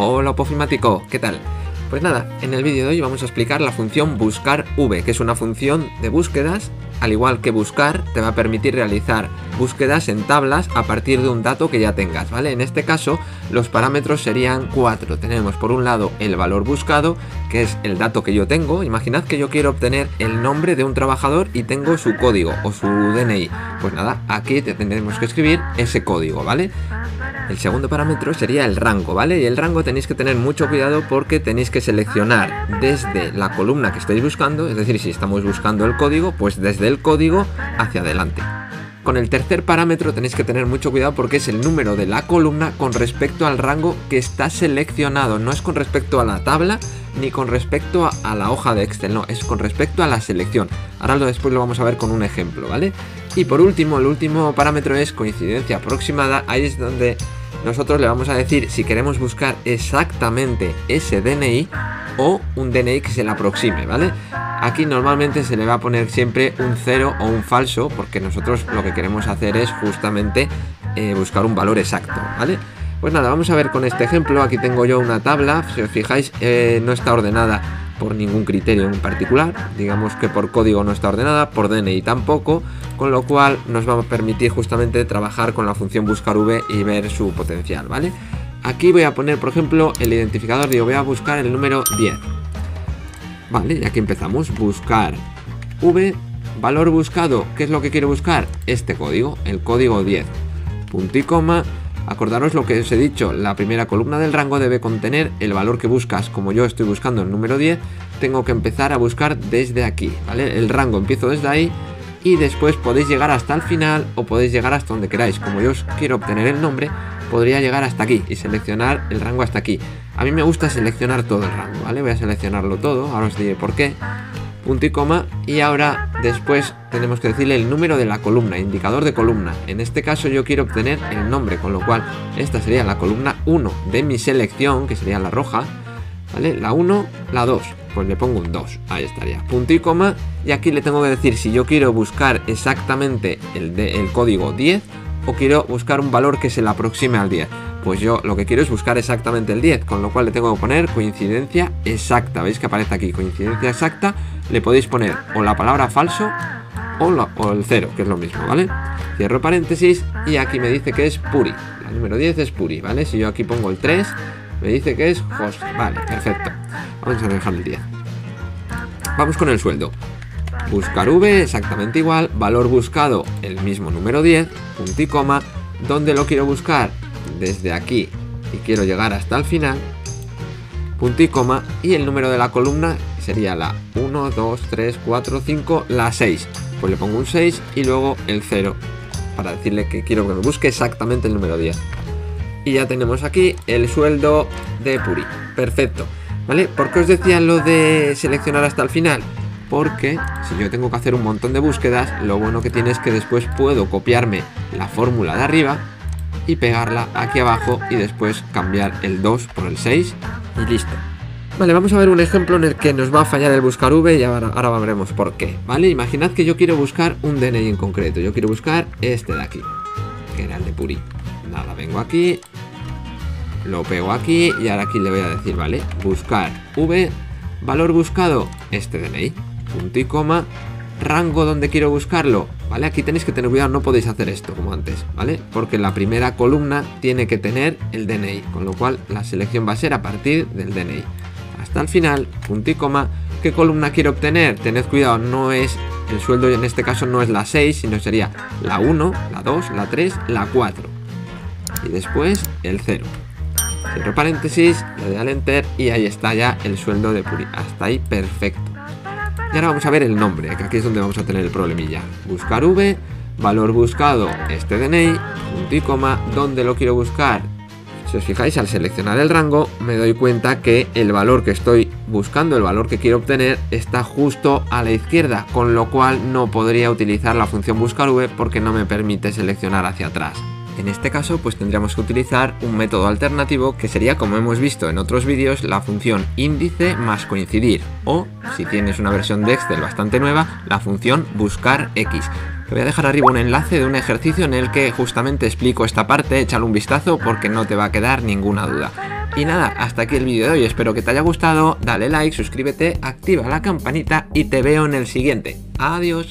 Hola Pofimático, ¿qué tal? Pues nada, en el vídeo de hoy vamos a explicar la función buscar v, que es una función de búsquedas, al igual que buscar te va a permitir realizar búsquedas en tablas a partir de un dato que ya tengas, ¿vale? En este caso los parámetros serían cuatro. Tenemos por un lado el valor buscado, que es el dato que yo tengo. Imaginad que yo quiero obtener el nombre de un trabajador y tengo su código o su DNI. Pues nada, aquí tendremos que escribir ese código, ¿vale? El segundo parámetro sería el rango, ¿vale? Y el rango tenéis que tener mucho cuidado porque tenéis que seleccionar desde la columna que estáis buscando, es decir, si estamos buscando el código, pues desde el código hacia adelante. Con el tercer parámetro tenéis que tener mucho cuidado porque es el número de la columna con respecto al rango que está seleccionado. No es con respecto a la tabla ni con respecto a, la hoja de Excel, no, es con respecto a la selección. Ahora lo después lo vamos a ver con un ejemplo, ¿vale? Y por último, el último parámetro es coincidencia aproximada. Ahí es donde nosotros le vamos a decir si queremos buscar exactamente ese DNI o un DNI que se le aproxime, ¿vale? Aquí normalmente se le va a poner siempre un cero o un falso porque nosotros lo que queremos hacer es justamente eh, buscar un valor exacto, ¿vale? Pues nada, vamos a ver con este ejemplo. Aquí tengo yo una tabla, si os fijáis eh, no está ordenada por ningún criterio en particular, digamos que por código no está ordenada, por DNI tampoco, con lo cual nos va a permitir justamente trabajar con la función buscar v y ver su potencial, ¿vale? Aquí voy a poner, por ejemplo, el identificador, digo, voy a buscar el número 10. Vale, y aquí empezamos, buscar v, valor buscado, ¿qué es lo que quiero buscar? Este código, el código 10, punto y coma, Acordaros lo que os he dicho, la primera columna del rango debe contener el valor que buscas. Como yo estoy buscando el número 10, tengo que empezar a buscar desde aquí, ¿vale? El rango empiezo desde ahí y después podéis llegar hasta el final o podéis llegar hasta donde queráis. Como yo os quiero obtener el nombre, podría llegar hasta aquí y seleccionar el rango hasta aquí. A mí me gusta seleccionar todo el rango, ¿vale? Voy a seleccionarlo todo, ahora os diré por qué punto y coma y ahora después tenemos que decirle el número de la columna, indicador de columna. En este caso yo quiero obtener el nombre, con lo cual esta sería la columna 1 de mi selección, que sería la roja, ¿vale? La 1, la 2, pues le pongo un 2, ahí estaría, punto y coma y aquí le tengo que decir si yo quiero buscar exactamente el, de, el código 10 o quiero buscar un valor que se le aproxime al 10 pues yo lo que quiero es buscar exactamente el 10, con lo cual le tengo que poner coincidencia exacta. ¿Veis que aparece aquí coincidencia exacta? Le podéis poner o la palabra falso o, el 0, que es lo mismo, ¿vale? Cierro paréntesis y aquí me dice que es Puri. La número 10 es Puri, ¿vale? Si yo aquí pongo el 3, me dice que es host. Vale, perfecto. Vamos a dejar el 10. Vamos con el sueldo. Buscar V, exactamente igual. Valor buscado, el mismo número 10, punto y coma. ¿Dónde lo quiero buscar? desde aquí y quiero llegar hasta el final, punto y coma, y el número de la columna sería la 1, 2, 3, 4, 5, la 6. Pues le pongo un 6 y luego el 0 para decirle que quiero que me busque exactamente el número 10. Y ya tenemos aquí el sueldo de Puri. Perfecto. ¿Vale? ¿Por qué os decía lo de seleccionar hasta el final? Porque si yo tengo que hacer un montón de búsquedas, lo bueno que tiene es que después puedo copiarme la fórmula de arriba y pegarla aquí abajo y después cambiar el 2 por el 6 y listo. Vale, vamos a ver un ejemplo en el que nos va a fallar el buscar V y ahora, veremos por qué. Vale, imaginad que yo quiero buscar un DNI en concreto. Yo quiero buscar este de aquí, que era el de Puri. Nada, vengo aquí, lo pego aquí y ahora aquí le voy a decir, vale, buscar V, valor buscado, este DNI, punto y coma, rango donde quiero buscarlo, ¿vale? Aquí tenéis que tener cuidado, no podéis hacer esto como antes, ¿vale? Porque la primera columna tiene que tener el DNI, con lo cual la selección va a ser a partir del DNI. Hasta el final, punto y coma, ¿qué columna quiero obtener? Tened cuidado, no es, el sueldo en este caso no es la 6, sino sería la 1, la 2, la 3, la 4. Y después el 0. Cierro paréntesis, le doy al enter y ahí está ya el sueldo de Puri. Hasta ahí perfecto. Y ahora vamos a ver el nombre, que aquí es donde vamos a tener el problemilla. Buscar V, valor buscado, este DNI, punto y coma, ¿dónde lo quiero buscar? Si os fijáis, al seleccionar el rango, me doy cuenta que el valor que estoy buscando, el valor que quiero obtener, está justo a la izquierda, con lo cual no podría utilizar la función buscar V porque no me permite seleccionar hacia atrás. En este caso pues tendríamos que utilizar un método alternativo que sería como hemos visto en otros vídeos la función índice más coincidir o si tienes una versión de Excel bastante nueva la función buscar X. Te voy a dejar arriba un enlace de un ejercicio en el que justamente explico esta parte, échale un vistazo porque no te va a quedar ninguna duda. Y nada, hasta aquí el vídeo de hoy, espero que te haya gustado, dale like, suscríbete, activa la campanita y te veo en el siguiente. Adiós.